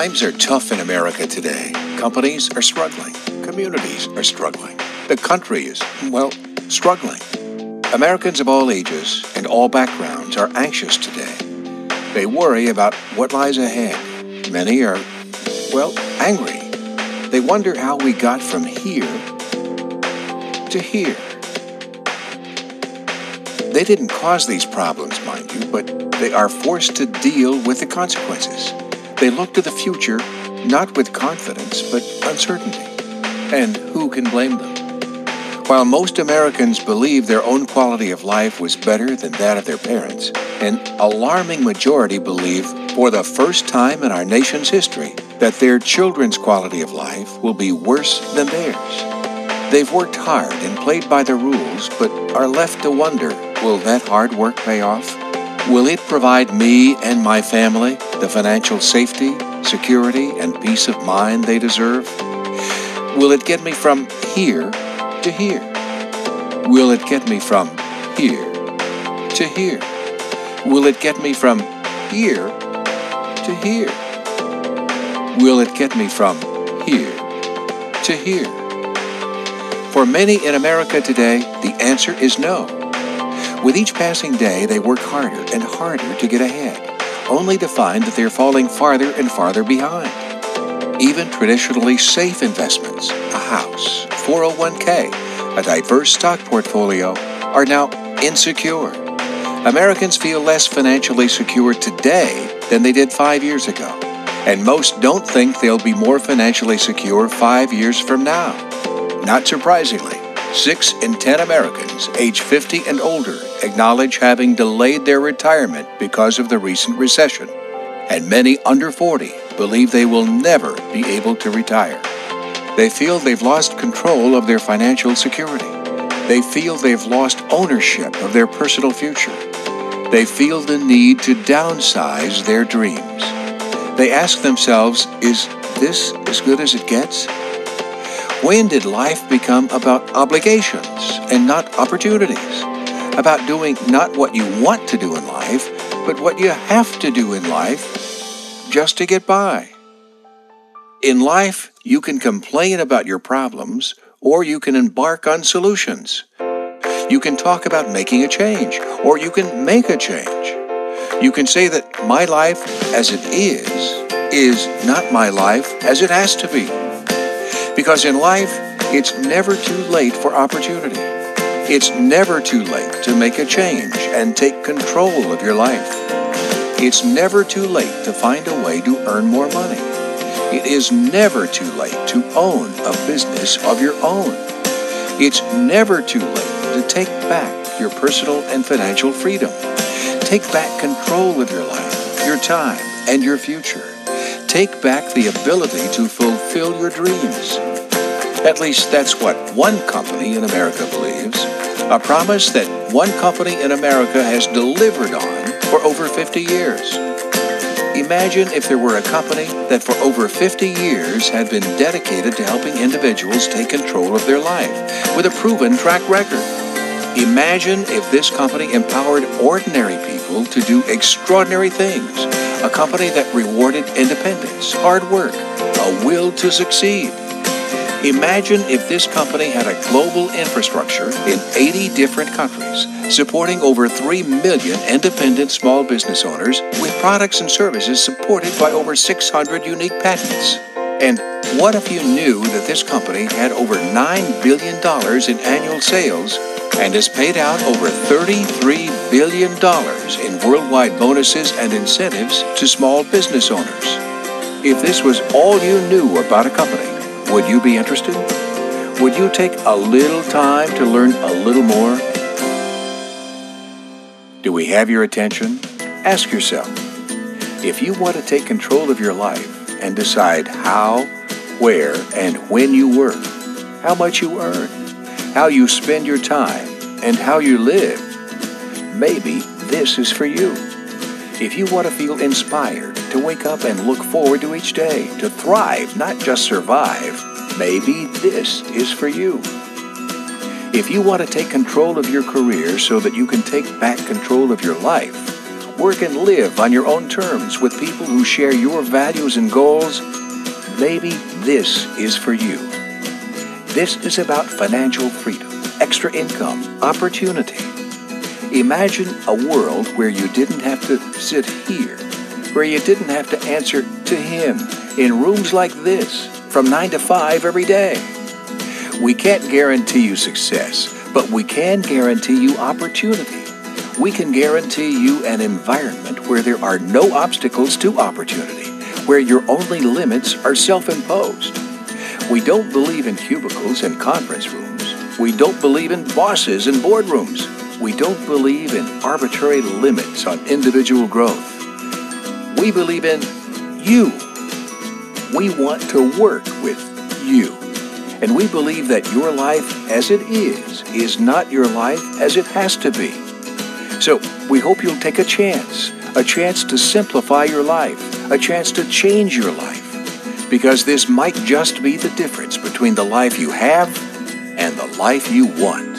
Times are tough in America today. Companies are struggling. Communities are struggling. The country is, well, struggling. Americans of all ages and all backgrounds are anxious today. They worry about what lies ahead. Many are, well, angry. They wonder how we got from here to here. They didn't cause these problems, mind you, but they are forced to deal with the consequences. They look to the future not with confidence, but uncertainty. And who can blame them? While most Americans believe their own quality of life was better than that of their parents, an alarming majority believe, for the first time in our nation's history, that their children's quality of life will be worse than theirs. They've worked hard and played by the rules, but are left to wonder Will that hard work pay off? Will it provide me and my family the financial safety, security, and peace of mind they deserve? Will it get me from here to here? Will it get me from here to here? Will it get me from here to here? Will it get me from here to here? For many in America today, the answer is no. With each passing day, they work harder and harder to get ahead, only to find that they're falling farther and farther behind. Even traditionally safe investments, a house, 401k, a diverse stock portfolio, are now insecure. Americans feel less financially secure today than they did five years ago, and most don't think they'll be more financially secure five years from now. Not surprisingly, Six in ten Americans age 50 and older acknowledge having delayed their retirement because of the recent recession, and many under 40 believe they will never be able to retire. They feel they've lost control of their financial security. They feel they've lost ownership of their personal future. They feel the need to downsize their dreams. They ask themselves, is this as good as it gets? When did life become about obligations and not opportunities? About doing not what you want to do in life, but what you have to do in life just to get by. In life, you can complain about your problems or you can embark on solutions. You can talk about making a change or you can make a change. You can say that my life as it is is not my life as it has to be. Because in life, it's never too late for opportunity. It's never too late to make a change and take control of your life. It's never too late to find a way to earn more money. It is never too late to own a business of your own. It's never too late to take back your personal and financial freedom. Take back control of your life, your time, and your future. Take back the ability to fulfill your dreams. At least that's what one company in America believes. A promise that one company in America has delivered on for over 50 years. Imagine if there were a company that for over 50 years had been dedicated to helping individuals take control of their life with a proven track record. Imagine if this company empowered ordinary people to do extraordinary things a company that rewarded independence, hard work, a will to succeed. Imagine if this company had a global infrastructure in 80 different countries, supporting over 3 million independent small business owners with products and services supported by over 600 unique patents. And what if you knew that this company had over $9 billion in annual sales and has paid out over $33 billion in worldwide bonuses and incentives to small business owners. If this was all you knew about a company, would you be interested? Would you take a little time to learn a little more? Do we have your attention? Ask yourself if you want to take control of your life and decide how, where, and when you work, how much you earn, how you spend your time, and how you live, maybe this is for you. If you want to feel inspired, to wake up and look forward to each day, to thrive, not just survive, maybe this is for you. If you want to take control of your career so that you can take back control of your life, work, and live on your own terms with people who share your values and goals, maybe this is for you. This is about financial freedom, extra income, opportunity. Imagine a world where you didn't have to sit here, where you didn't have to answer to him in rooms like this from 9 to 5 every day. We can't guarantee you success, but we can guarantee you opportunity. We can guarantee you an environment where there are no obstacles to opportunity, where your only limits are self imposed. We don't believe in cubicles and conference rooms. We don't believe in bosses and boardrooms. We don't believe in arbitrary limits on individual growth. We believe in you. We want to work with you. And we believe that your life as it is is not your life as it has to be. So we hope you'll take a chance, a chance to simplify your life, a chance to change your life. Because this might just be the difference between the life you have and the life you want.